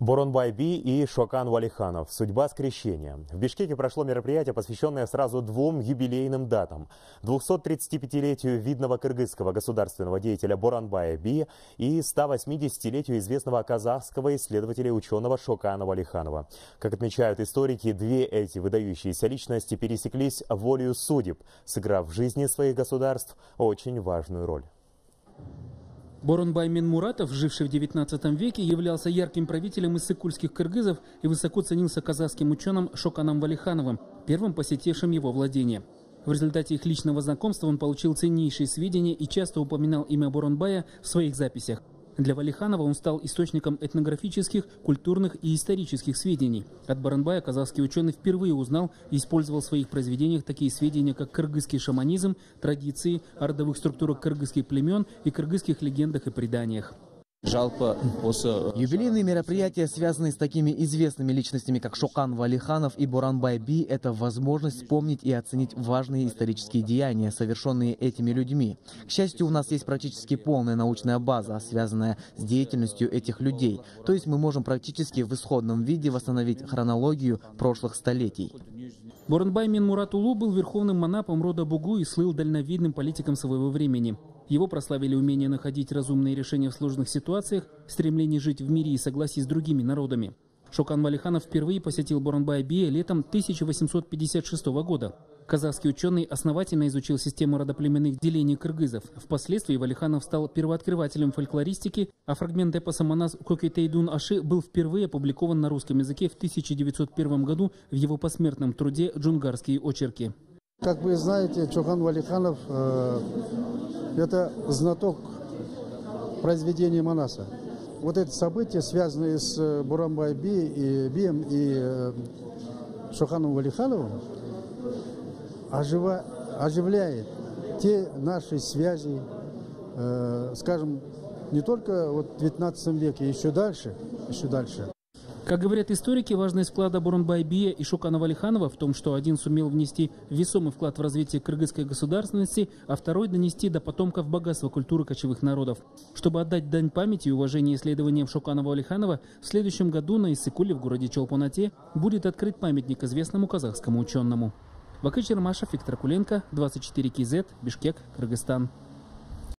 Боронбай-Би и Шокан Валиханов. Судьба скрещения. В Бишкеке прошло мероприятие, посвященное сразу двум юбилейным датам. 235-летию видного кыргызского государственного деятеля Боранбая-Би и 180-летию известного казахского исследователя и ученого Шокана Валиханова. Как отмечают историки, две эти выдающиеся личности пересеклись волею судеб, сыграв в жизни своих государств очень важную роль. Боронбай Минмуратов, живший в XIX веке, являлся ярким правителем из сыкульских кыргызов и высоко ценился казахским ученым Шоканом Валихановым, первым посетившим его владение. В результате их личного знакомства он получил ценнейшие сведения и часто упоминал имя Боронбая в своих записях. Для Валиханова он стал источником этнографических, культурных и исторических сведений. От Баранбая казахский ученый впервые узнал и использовал в своих произведениях такие сведения, как кыргызский шаманизм, традиции, родовых структурах кыргызских племен и кыргызских легендах и преданиях. Юбилейные мероприятия, связанные с такими известными личностями, как Шокан Валиханов и Буранбай Би, это возможность вспомнить и оценить важные исторические деяния, совершенные этими людьми. К счастью, у нас есть практически полная научная база, связанная с деятельностью этих людей. То есть мы можем практически в исходном виде восстановить хронологию прошлых столетий. Буранбай Минмуратулу был верховным монапом рода Бугу и слыл дальновидным политиком своего времени. Его прославили умение находить разумные решения в сложных ситуациях, стремление жить в мире и согласии с другими народами. Шокан Валиханов впервые посетил Боронбай-Бия летом 1856 года. Казахский ученый основательно изучил систему родоплеменных делений кыргызов. Впоследствии Валиханов стал первооткрывателем фольклористики, а фрагмент эпоса «Манас Кокетейдун Аши» был впервые опубликован на русском языке в 1901 году в его посмертном труде «Джунгарские очерки». Как вы знаете, Чохан Валиханов э, это знаток произведения Манаса. Вот это события, связанные с э, Бурамбай Би и Бием и э, Шоханом Валихановым, ожива, оживляет те наши связи, э, скажем, не только вот в 19 веке, еще дальше, еще дальше. Как говорят историки, важность вклада Бурунбайбия и Шукана Валиханова в том, что один сумел внести весомый вклад в развитие кыргызской государственности, а второй донести до потомков богатства культуры кочевых народов. Чтобы отдать дань памяти и уважения исследованиям Шукана Валиханова, в следующем году на Иссыкуле в городе Чолпонате будет открыт памятник известному казахскому ученому. Бакыч Ермашев, Виктор Куленко, 24 КЗ, Бишкек, Кыргызстан.